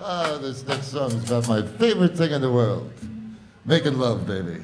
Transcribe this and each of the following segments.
Ah, this next song is about my favorite thing in the world. Making love, baby.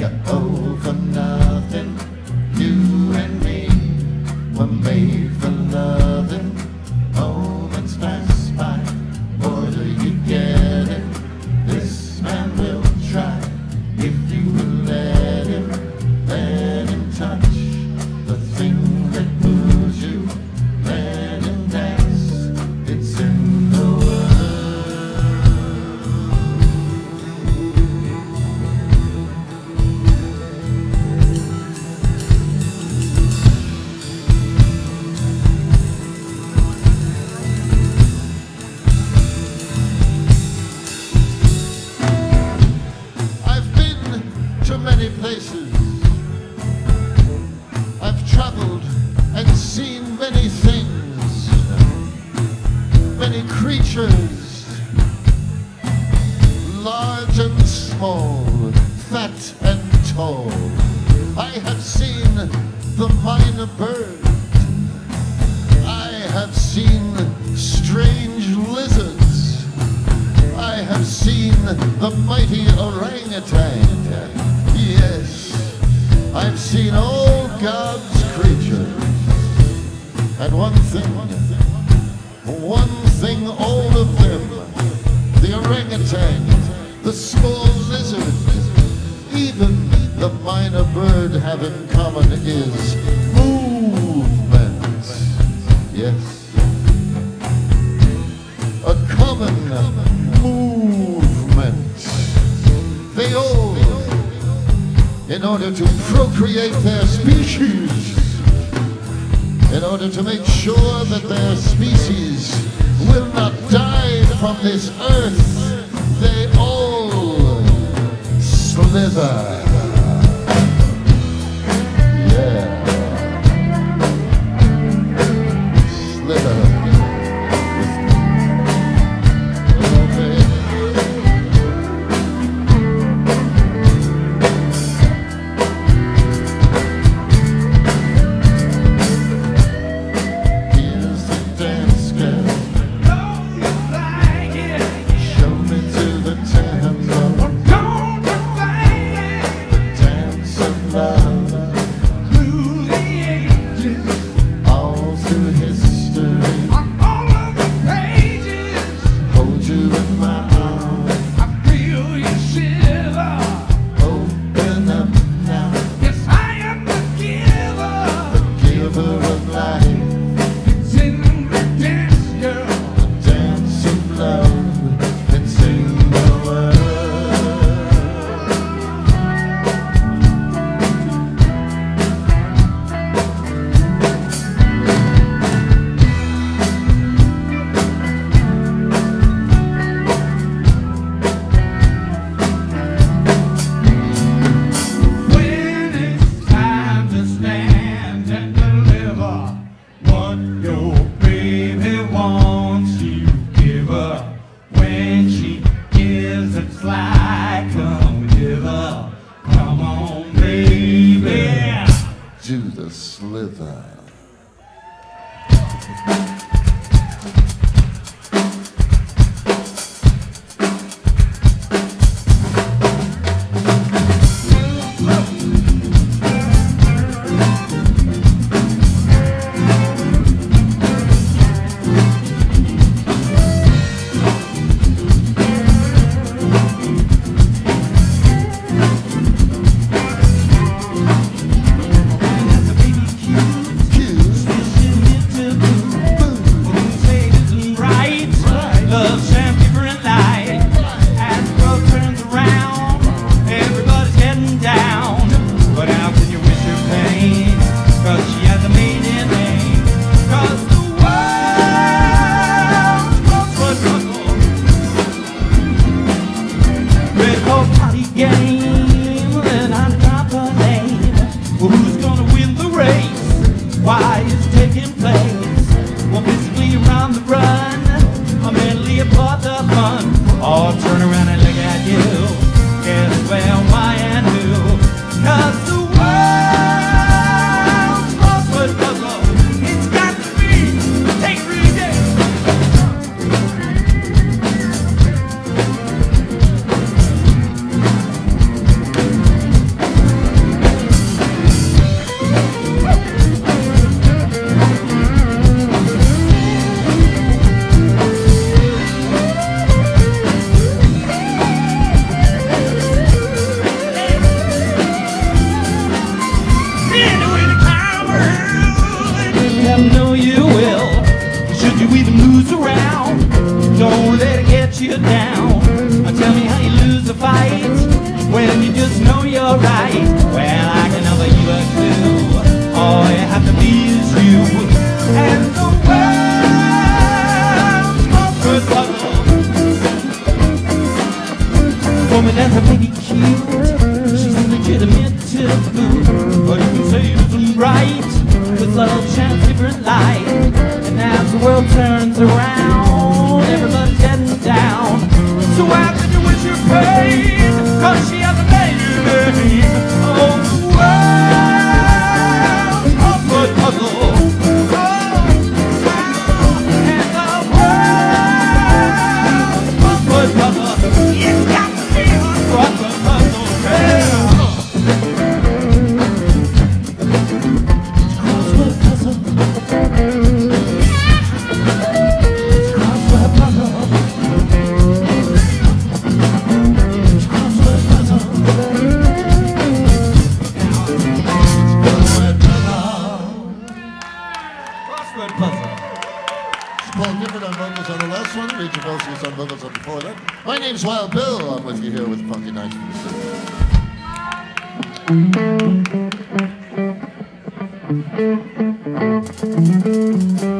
You owe oh. Small, fat and tall. I have seen the mynah bird. I have seen strange lizards. I have seen the mighty orangutan. Yes, I've seen all God's creatures. And one thing, one thing, all of them, the orangutan, the small lizard, even the mynah bird have in common is movement. Yes a common movement. They all, in order to procreate their species, in order to make sure that their species will not die from this earth, Beleza. woman that's a baby cute. She's a legitimate taboo. But you can say it isn't right. Cause love shines different light. And as the world turns around, everybody's getting down. So why did you wish you pain? Cause she has a baby. Oh, Paul Gifford on vocals on the last one, Richard Wilson on vocals on before that. My name's Wild Bill. I'm with you here with Funky Knights from the City.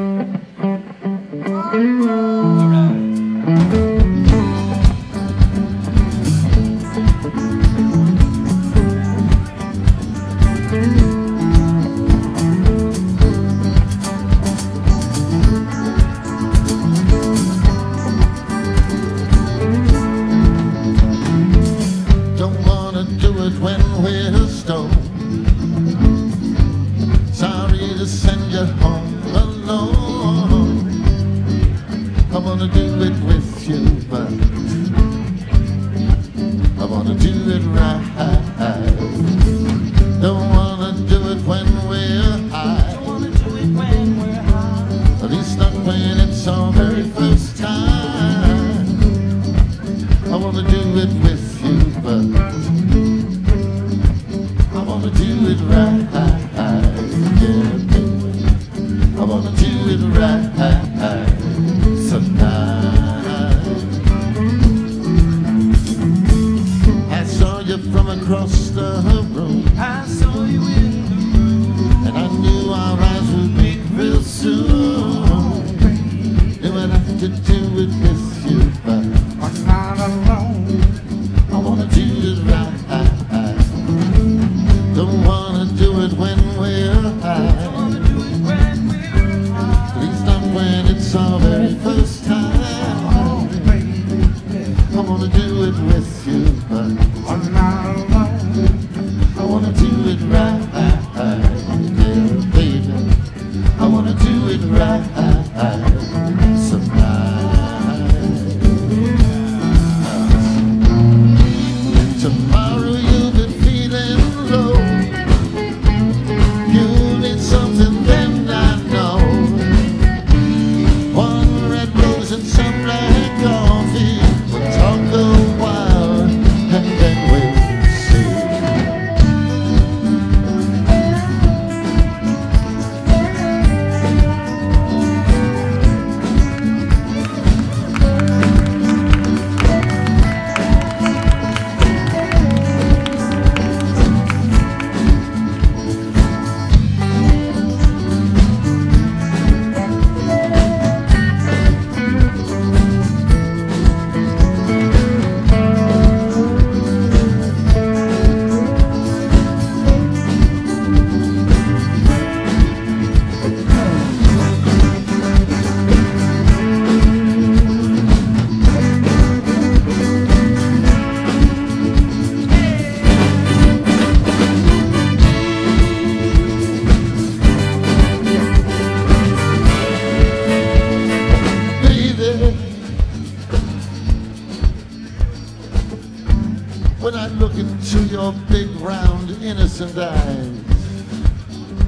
Into your big, round, innocent eyes,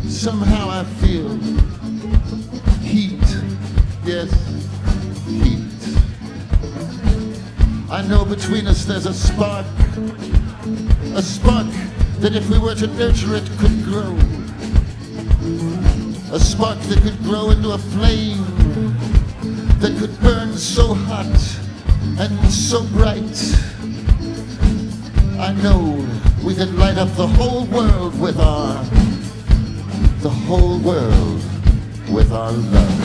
somehow I feel heat. Yes, heat. I know between us there's a spark, a spark that if we were to nurture it could grow. A spark that could grow into a flame that could burn so hot and so bright. I know we could light up the whole world with our, the whole world with our love.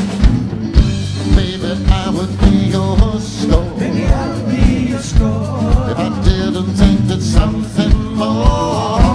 Baby, I would be your stone Baby, I'll be your score. if I didn't think that something more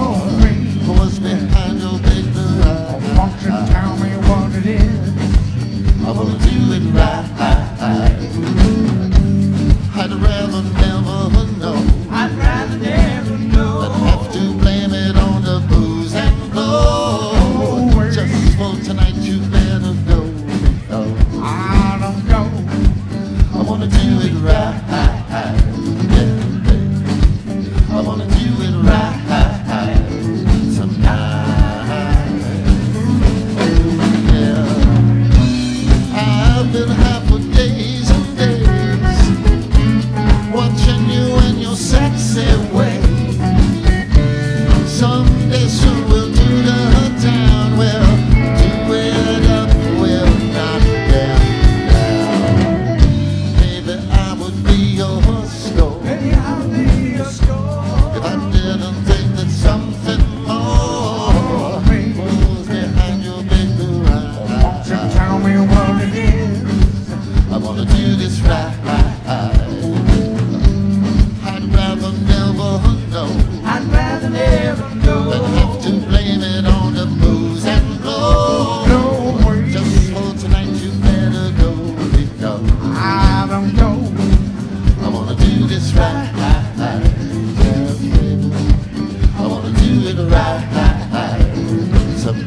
Love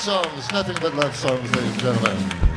songs, nothing but love songs, ladies and gentlemen.